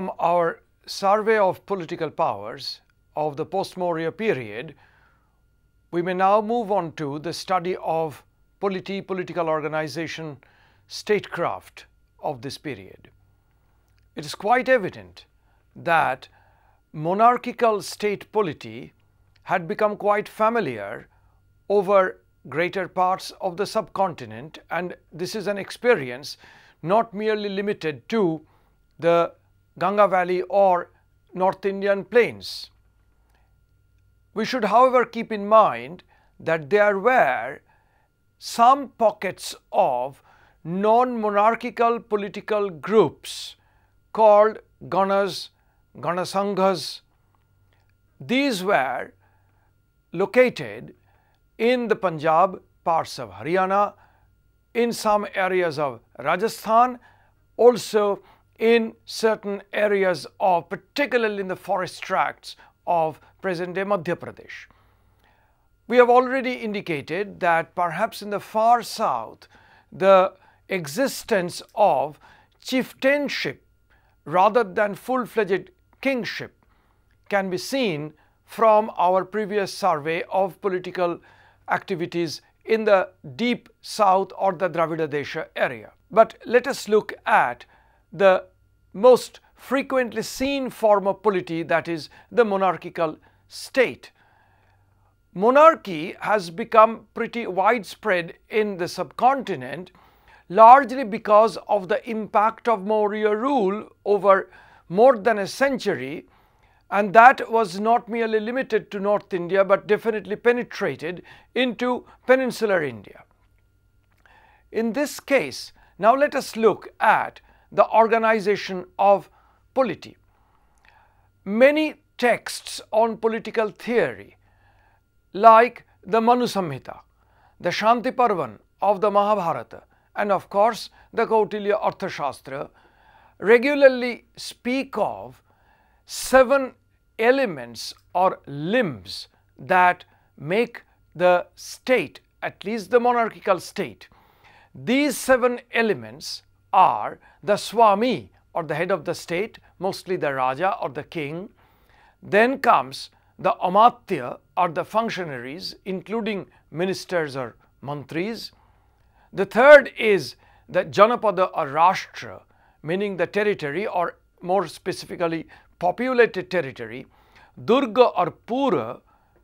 From our survey of political powers of the post-Maurya period, we may now move on to the study of polity, political organization, statecraft of this period. It is quite evident that monarchical state polity had become quite familiar over greater parts of the subcontinent and this is an experience not merely limited to the Ganga Valley or North Indian plains. We should however keep in mind that there were some pockets of non-monarchical political groups called Ganas, Ganasanghas. These were located in the Punjab, parts of Haryana, in some areas of Rajasthan, also in certain areas of, particularly in the forest tracts of present-day Madhya Pradesh. We have already indicated that perhaps in the far south, the existence of chieftainship rather than full-fledged kingship can be seen from our previous survey of political activities in the deep south or the Dravida area. But let us look at the most frequently seen form of polity that is the monarchical state. Monarchy has become pretty widespread in the subcontinent largely because of the impact of Maurya rule over more than a century and that was not merely limited to North India but definitely penetrated into peninsular India. In this case, now let us look at the organization of polity. Many texts on political theory like the Manu Samhita, the Shanti Parvan of the Mahabharata and of course the Kautilya Arthashastra regularly speak of seven elements or limbs that make the state, at least the monarchical state. These seven elements are the Swami or the head of the state, mostly the Raja or the king. Then comes the Amatya or the functionaries, including ministers or mantris. The third is the Janapada or Rashtra, meaning the territory or more specifically populated territory. Durga or Pura,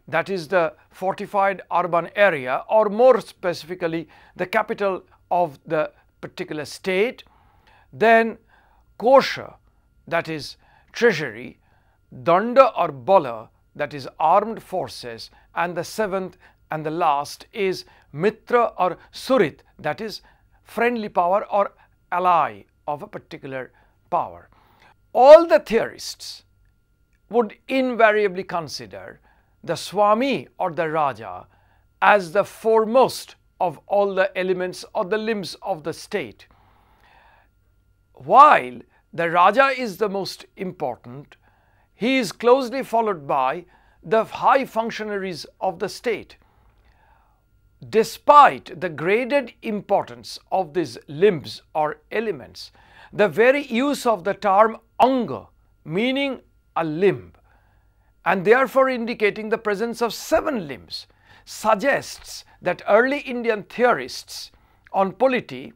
that is the fortified urban area or more specifically the capital of the particular state. Then Kosha, that is treasury. Danda or Bala, that is armed forces. And the seventh and the last is Mitra or Suhrit, that is friendly power or ally of a particular power. All the theorists would invariably consider the Swami or the Raja as the foremost of all the elements or the limbs of the state. While the Raja is the most important, he is closely followed by the high functionaries of the state. Despite the graded importance of these limbs or elements, the very use of the term anga, meaning a limb, and therefore indicating the presence of seven limbs, suggests that early Indian theorists on polity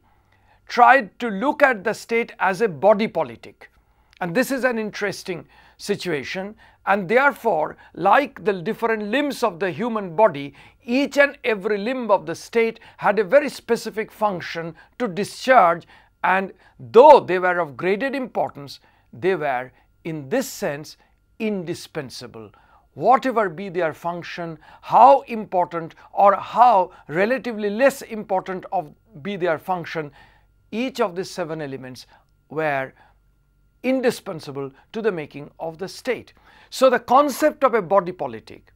tried to look at the state as a body politic. And this is an interesting situation and therefore like the different limbs of the human body, each and every limb of the state had a very specific function to discharge and though they were of graded importance, they were in this sense indispensable. Whatever be their function, how important or how relatively less important of be their function, each of these seven elements were indispensable to the making of the state. So the concept of a body politic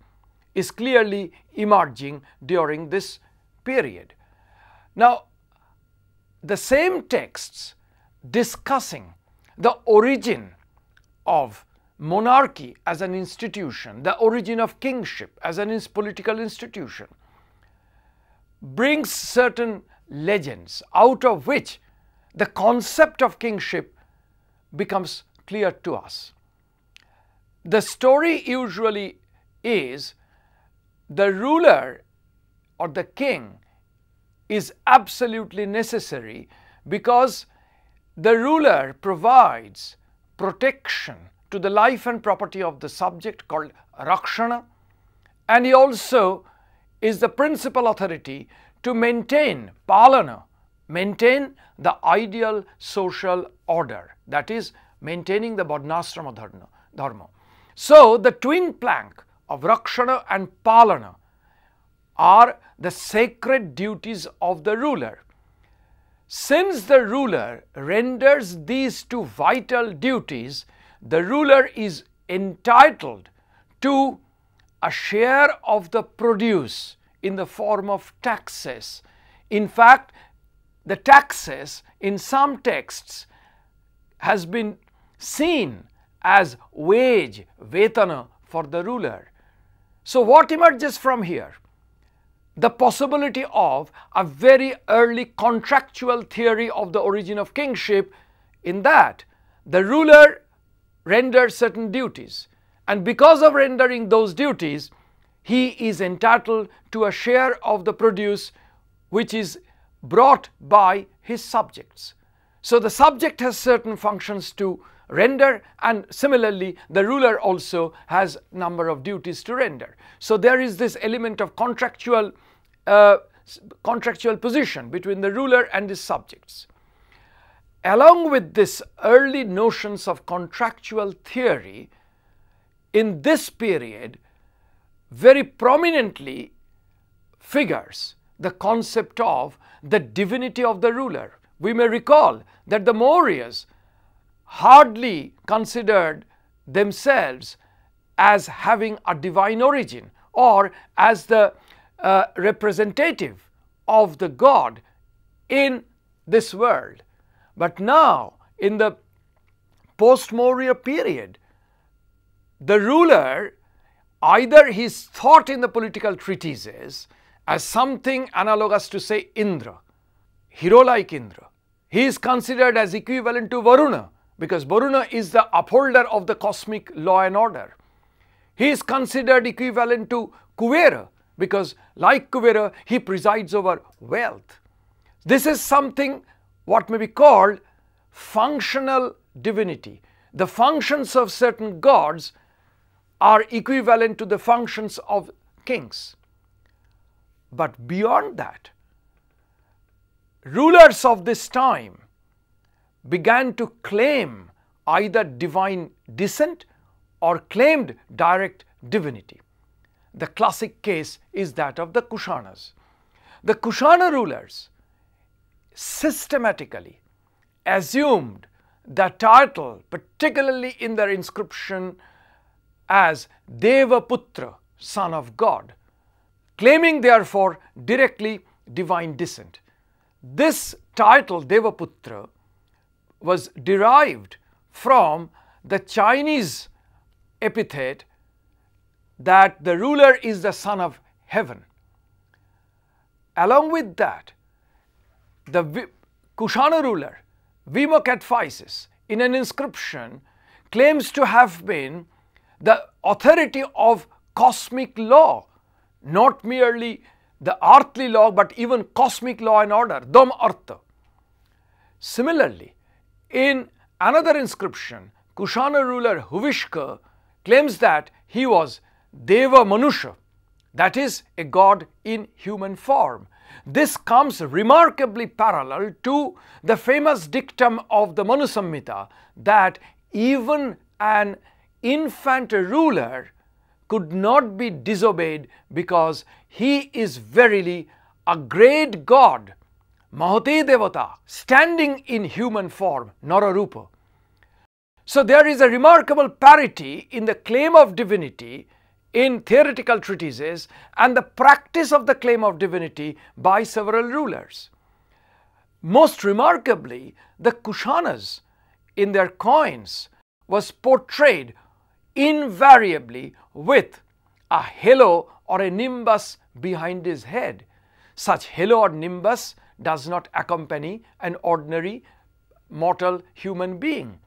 is clearly emerging during this period. Now, the same texts discussing the origin of monarchy as an institution, the origin of kingship as an political institution, brings certain legends out of which the concept of kingship becomes clear to us. The story usually is the ruler or the king is absolutely necessary because the ruler provides protection to the life and property of the subject called Rakshana and he also is the principal authority to maintain Palana, maintain the ideal social order that is maintaining the Varnashrama dharma. So the twin plank of Rakshana and Palana are the sacred duties of the ruler. Since the ruler renders these two vital duties, the ruler is entitled to a share of the produce in the form of taxes. In fact, the taxes in some texts has been seen as wage, vetana for the ruler. So what emerges from here? The possibility of a very early contractual theory of the origin of kingship in that the ruler renders certain duties and because of rendering those duties, he is entitled to a share of the produce which is brought by his subjects. So the subject has certain functions to render and similarly the ruler also has number of duties to render. So there is this element of contractual uh, contractual position between the ruler and his subjects. Along with this early notions of contractual theory, in this period very prominently figures the concept of the divinity of the ruler. We may recall that the Mauryas hardly considered themselves as having a divine origin or as the uh, representative of the God in this world. But now, in the post Maurya period, the ruler either he's thought in the political treatises as something analogous to say Indra, hero like Indra. He is considered as equivalent to Varuna because Varuna is the upholder of the cosmic law and order. He is considered equivalent to Kuvera because like Kuvera he presides over wealth. This is something what may be called functional divinity. The functions of certain gods are equivalent to the functions of kings. But beyond that, rulers of this time began to claim either divine descent or claimed direct divinity. The classic case is that of the Kushanas. The Kushana rulers systematically assumed the title, particularly in their inscription, as Devaputra, son of God, claiming therefore directly divine descent. This title, Devaputra, was derived from the Chinese epithet that the ruler is the son of heaven. Along with that, the Kushana ruler, Vima Kadphises, in an inscription claims to have been the authority of cosmic law, not merely the earthly law but even cosmic law and order, Dam Artha. Similarly, in another inscription, Kushana ruler Huvishka claims that he was Deva Manusha, that is, a god in human form. This comes remarkably parallel to the famous dictum of the Manu Samhita that even an infant ruler could not be disobeyed because he is verily a great god, Mahate Devata, standing in human form, Nararupa. So there is a remarkable parity in the claim of divinity in theoretical treatises and the practice of the claim of divinity by several rulers. Most remarkably, the Kushanas in their coins was portrayed invariably with a halo or a nimbus behind his head. Such halo or nimbus does not accompany an ordinary mortal human being.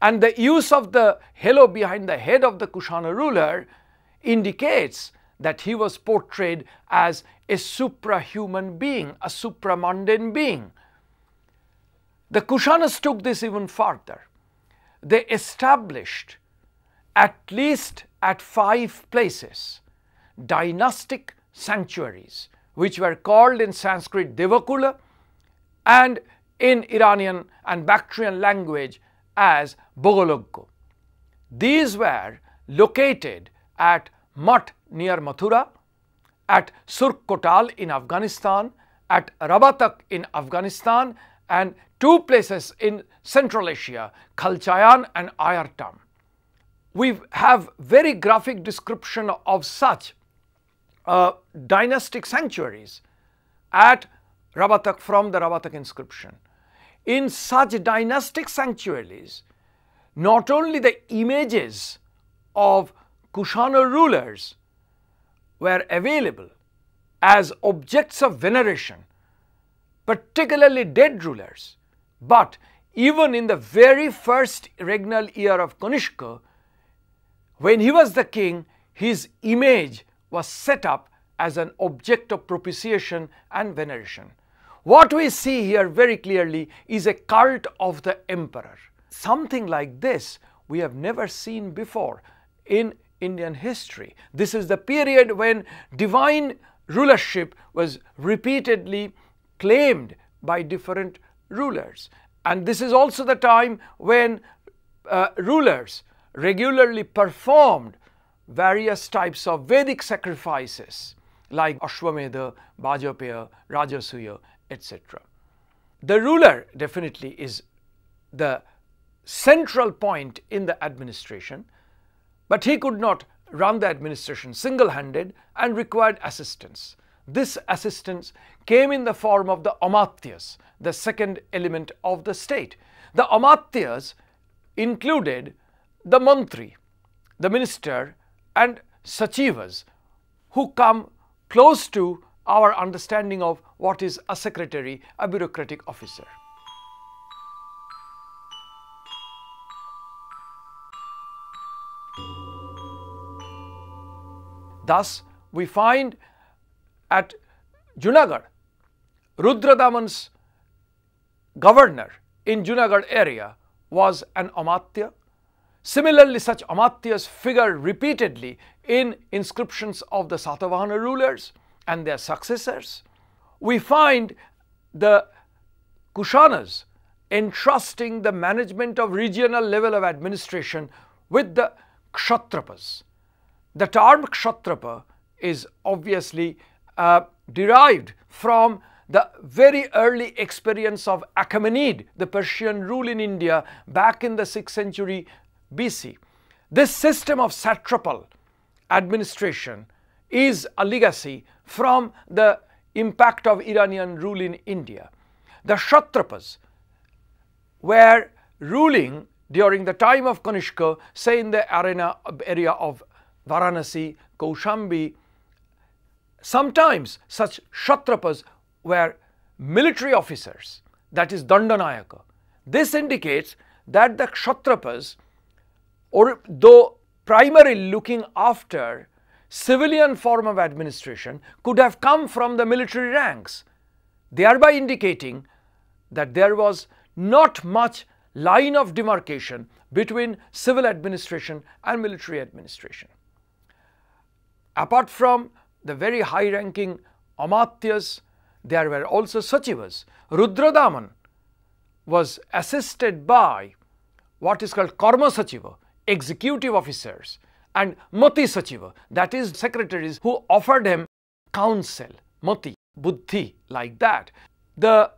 And the use of the halo behind the head of the Kushana ruler indicates that he was portrayed as a suprahuman being, a supramundane being. The Kushanas took this even further. They established at least at five places dynastic sanctuaries which were called in Sanskrit Devakula and in Iranian and Bactrian language as Bogologgo. These were located at Mat near Mathura, at Surkh Kotal in Afghanistan, at Rabatak in Afghanistan and two places in Central Asia, Khalchayan and Ayartam. We have very graphic description of such uh, dynastic sanctuaries at Rabatak from the Rabatak inscription. In such dynastic sanctuaries, not only the images of Kushana rulers were available as objects of veneration, particularly dead rulers, but even in the very first regnal year of Kanishka, when he was the king, his image was set up as an object of propitiation and veneration. What we see here very clearly is a cult of the emperor. Something like this we have never seen before in Indian history. This is the period when divine rulership was repeatedly claimed by different rulers. And this is also the time when uh, rulers regularly performed various types of Vedic sacrifices like Ashwamedha, Vajapeya, Rajasuya, etc. The ruler definitely is the central point in the administration, but he could not run the administration single-handed and required assistance. This assistance came in the form of the Amatyas, the second element of the state. The Amatyas included the Mantri, the minister and Sachivas who come close to our understanding of what is a secretary, a bureaucratic officer. Thus, we find at Junagadh, Rudradaman's governor in Junagadh area was an Amatya. Similarly, such Amatyas figure repeatedly in inscriptions of the Satavahana rulers and their successors. We find the Kushanas entrusting the management of regional level of administration with the Kshatrapas. The term Kshatrapa is obviously uh, derived from the very early experience of Achaemenid, the Persian rule in India back in the 6th century BC. This system of satrapal administration is a legacy from the impact of Iranian rule in India. The Kshatrapas were ruling during the time of Kanishka, say in the arena area of Varanasi, Kaushambi. Sometimes such Kshatrapas were military officers, that is Dandanayaka. This indicates that the Kshatrapas, or though primarily looking after civilian form of administration could have come from the military ranks, thereby indicating that there was not much line of demarcation between civil administration and military administration. Apart from the very high-ranking Amatyas, there were also Sachivas. Rudradaman was assisted by what is called Karma Sachiva, executive officers, and Mati Sachiva, that is secretaries who offered him counsel, Mati, Buddhi, like that. The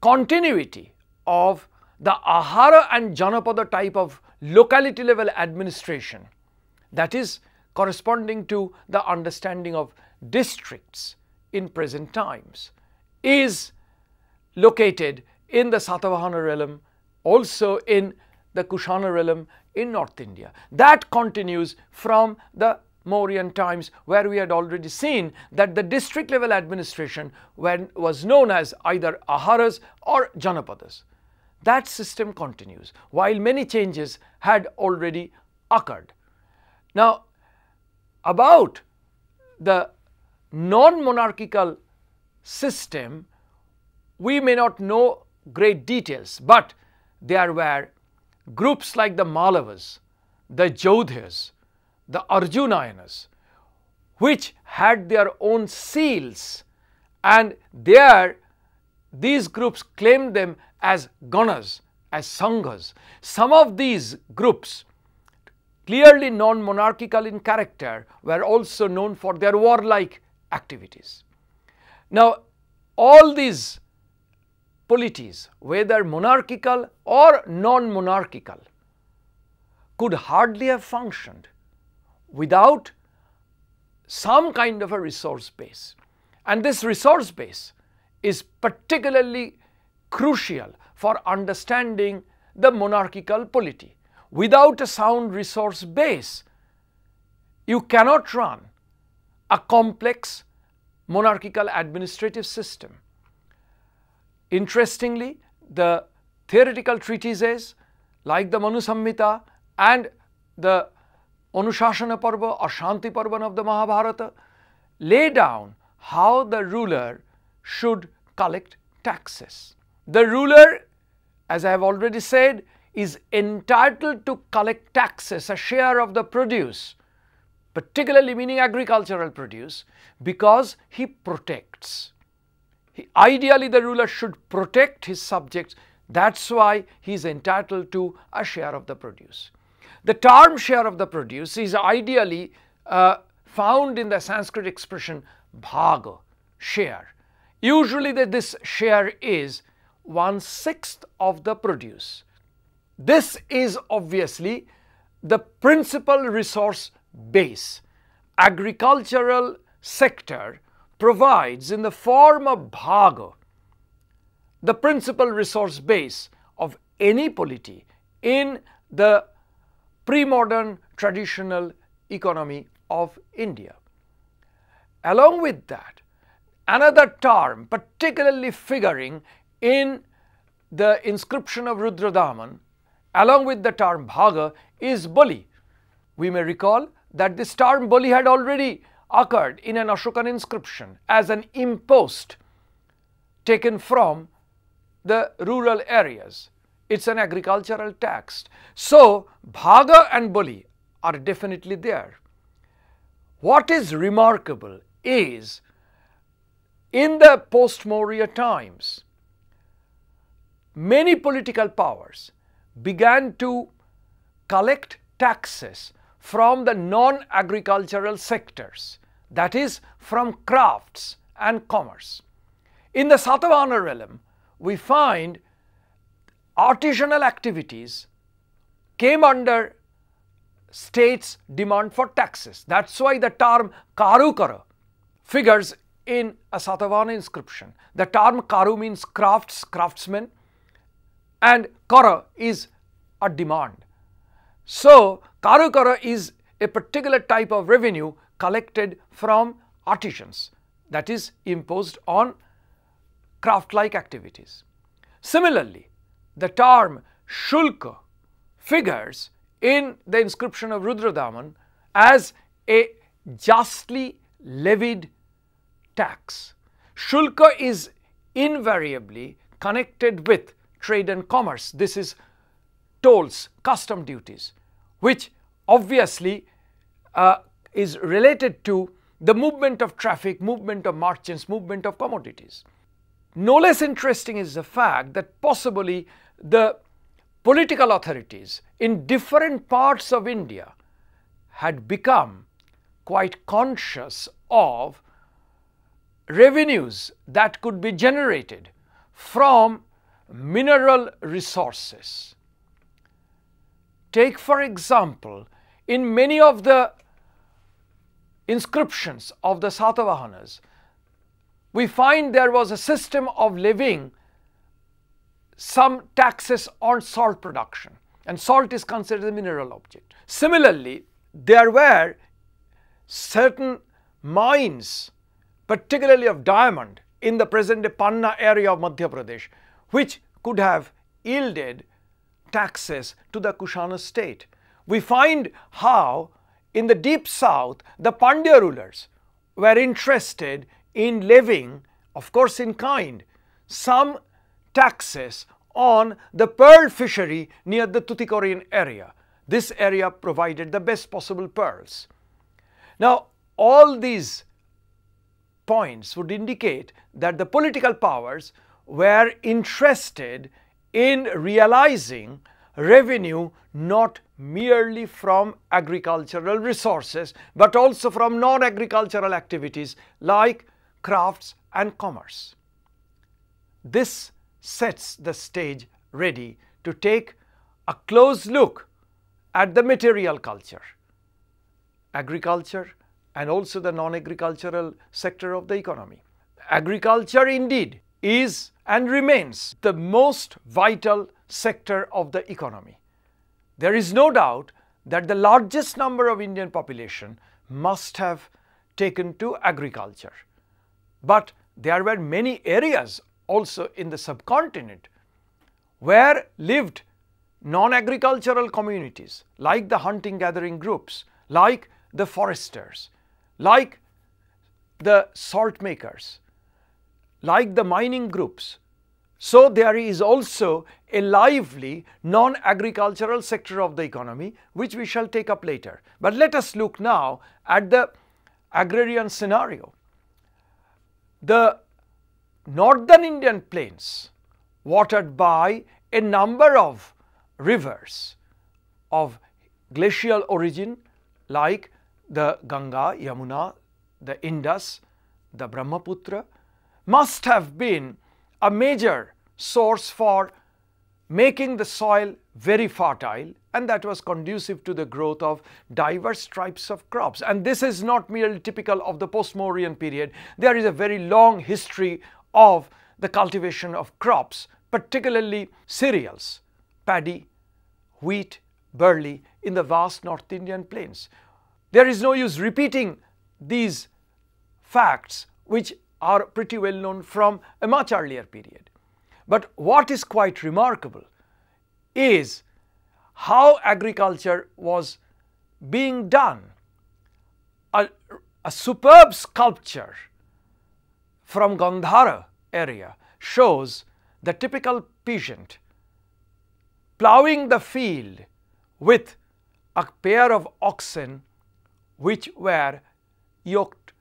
continuity of the Ahara and Janapada type of locality level administration, that is corresponding to the understanding of districts in present times, is located in the Satavahana realm, also in the Kushana realm in North India. That continues from the Mauryan times where we had already seen that the district level administration when, was known as either Aharas or Janapadas. that system continues while many changes had already occurred. Now, about the non-monarchical system, we may not know great details, but there were groups like the Malavas, the Jodhas, the Arjunayanas, which had their own seals and there these groups claimed them as ganas, as sanghas. Some of these groups, clearly non-monarchical in character, were also known for their warlike activities. Now, all these polities, whether monarchical or non-monarchical, could hardly have functioned without some kind of a resource base. And this resource base is particularly crucial for understanding the monarchical polity. Without a sound resource base, you cannot run a complex monarchical administrative system. Interestingly, the theoretical treatises like the Manu Samhita and the Anushasana Parva or Shanti Parvan of the Mahabharata lay down how the ruler should collect taxes. The ruler, as I have already said, is entitled to collect taxes, a share of the produce, particularly meaning agricultural produce, because he protects. He, ideally, the ruler should protect his subjects. That's why he is entitled to a share of the produce. The term share of the produce is ideally uh, found in the Sanskrit expression bhaga, share. Usually the, this share is one-sixth of the produce. This is obviously the principal resource base. Agricultural sector provides in the form of bhaga the principal resource base of any polity in the pre-modern traditional economy of India. Along with that, another term particularly figuring in the inscription of Rudradaman along with the term Bhaga is Bali. We may recall that this term Bali had already occurred in an Ashokan inscription as an impost taken from the rural areas. It's an agricultural tax. So, Bhaga and Bali are definitely there. What is remarkable is in the post-Maurya times, many political powers began to collect taxes from the non-agricultural sectors, that is from crafts and commerce. In the Satavahana realm, we find artisanal activities came under state's demand for taxes. That's why the term Karukara figures in a Satavahana inscription. The term Karu means crafts, craftsmen and Kara is a demand. So, Karukara is a particular type of revenue collected from artisans that is imposed on craft-like activities. Similarly, the term Shulka figures in the inscription of Rudradaman as a justly levied tax. Shulka is invariably connected with trade and commerce. This is tolls, custom duties, which obviously uh, is related to the movement of traffic, movement of merchants, movement of commodities. No less interesting is the fact that possibly the political authorities in different parts of India had become quite conscious of revenues that could be generated from mineral resources. Take for example, in many of the inscriptions of the Satavahanas, we find there was a system of levying some taxes on salt production and salt is considered a mineral object. Similarly, there were certain mines particularly of diamond in the present day Panna area of Madhya Pradesh, which could have yielded taxes to the Kushana state. We find how in the deep south the Pandya rulers were interested in levying, of course in kind, some taxes on the pearl fishery near the Tuticorin area. This area provided the best possible pearls. Now, all these points would indicate that the political powers were interested in realizing revenue not merely from agricultural resources but also from non-agricultural activities like crafts and commerce. This sets the stage ready to take a close look at the material culture, agriculture and also the non-agricultural sector of the economy. Agriculture indeed is and remains the most vital sector of the economy. There is no doubt that the largest number of Indian population must have taken to agriculture. But there were many areas also in the subcontinent where lived non-agricultural communities like the hunting gathering groups, like the foresters, like the salt makers, like the mining groups. So there is also a lively non-agricultural sector of the economy which we shall take up later. But let us look now at the agrarian scenario. The northern Indian plains watered by a number of rivers of glacial origin like the Ganga, Yamuna, the Indus, the Brahmaputra must have been a major source for making the soil very fertile and that was conducive to the growth of diverse types of crops. And this is not merely typical of the post-Mauryan period. There is a very long history of the cultivation of crops, particularly cereals, paddy, wheat, barley in the vast North Indian plains. There is no use repeating these facts which are pretty well known from a much earlier period. But what is quite remarkable is how agriculture was being done. A, a superb sculpture from Gandhara area shows the typical peasant ploughing the field with a pair of oxen which were yoked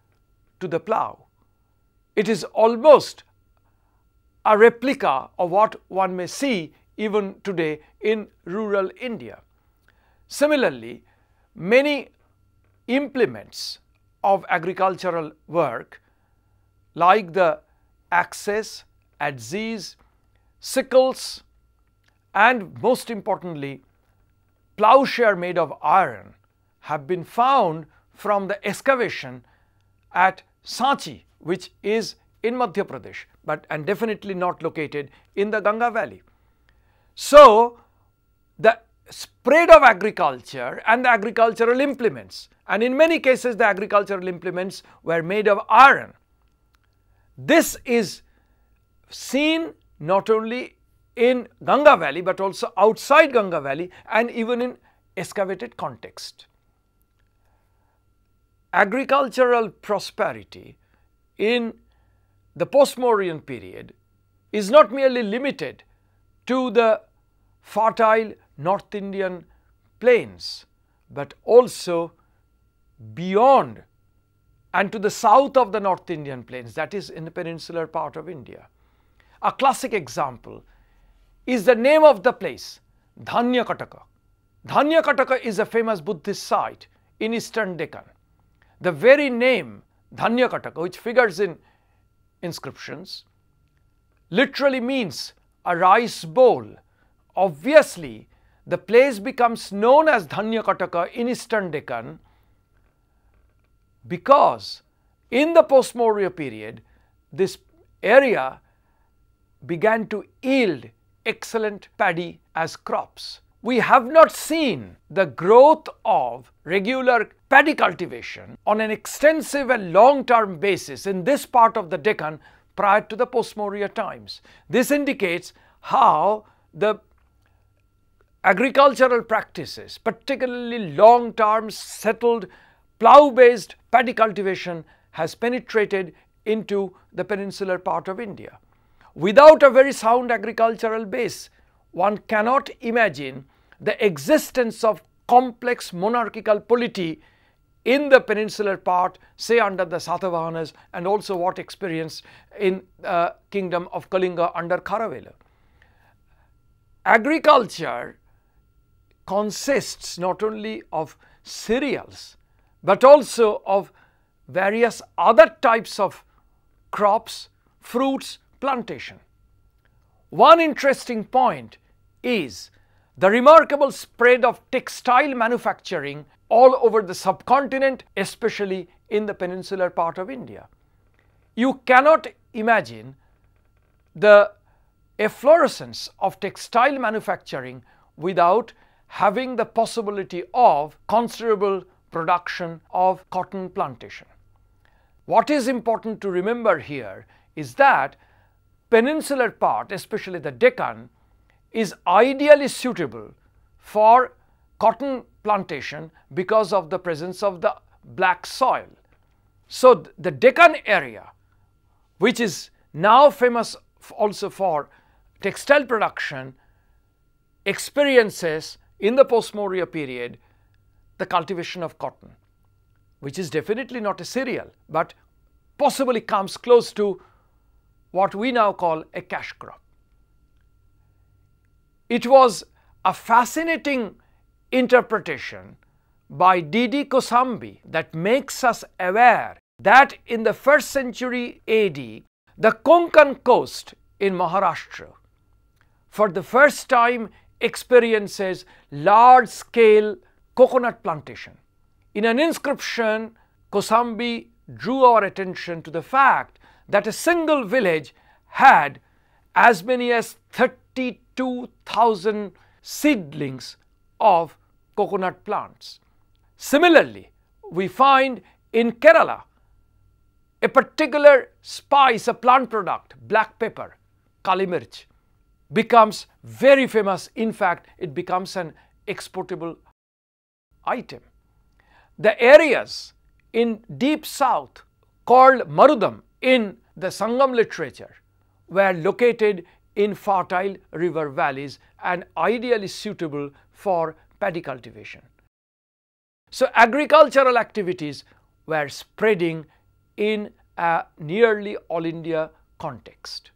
to the plough. It is almost a replica of what one may see even today in rural India. Similarly, many implements of agricultural work like the axes, adzes, sickles and most importantly plowshare made of iron have been found from the excavation at Sanchi which is in Madhya Pradesh but and definitely not located in the Ganga valley. So, the spread of agriculture and the agricultural implements and in many cases the agricultural implements were made of iron. This is seen not only in Ganga valley but also outside Ganga valley and even in excavated context. Agricultural prosperity in the post-Mauryan period is not merely limited to the fertile North Indian plains, but also beyond and to the south of the North Indian plains, that is in the peninsular part of India. A classic example is the name of the place, Dhanyakataka. Dhanyakataka is a famous Buddhist site in eastern Deccan. The very name Dhanyakataka, which figures in inscriptions, literally means a rice bowl. Obviously, the place becomes known as Dhanyakataka in eastern Deccan because in the post-Maurya period, this area began to yield excellent paddy as crops. We have not seen the growth of regular paddy cultivation on an extensive and long-term basis in this part of the Deccan prior to the post-Maurya times. This indicates how the agricultural practices, particularly long-term settled plough-based paddy cultivation has penetrated into the peninsular part of India. Without a very sound agricultural base, one cannot imagine the existence of complex monarchical polity in the peninsular part, say under the Satavahanas and also what experienced in uh, kingdom of Kalinga under Kharavela. Agriculture consists not only of cereals but also of various other types of crops, fruits, plantation. One interesting point is the remarkable spread of textile manufacturing all over the subcontinent, especially in the peninsular part of India. You cannot imagine the efflorescence of textile manufacturing without having the possibility of considerable production of cotton plantation. What is important to remember here is that peninsular part, especially the Deccan, is ideally suitable for cotton plantation because of the presence of the black soil. So, the Deccan area which is now famous also for textile production experiences in the post-Maurya period the cultivation of cotton which is definitely not a cereal but possibly comes close to what we now call a cash crop. It was a fascinating interpretation by D.D. Kosambi that makes us aware that in the first century AD, the Konkan coast in Maharashtra for the first time experiences large scale coconut plantation. In an inscription, Kosambi drew our attention to the fact that a single village had as many as 32,000 seedlings of coconut plants. Similarly, we find in Kerala a particular spice, a plant product, black pepper, kalimirch, becomes very famous. In fact, it becomes an exportable item. The areas in deep south called Marudam in the Sangam literature were located in fertile river valleys and ideally suitable for paddy cultivation. So, agricultural activities were spreading in a nearly all India context.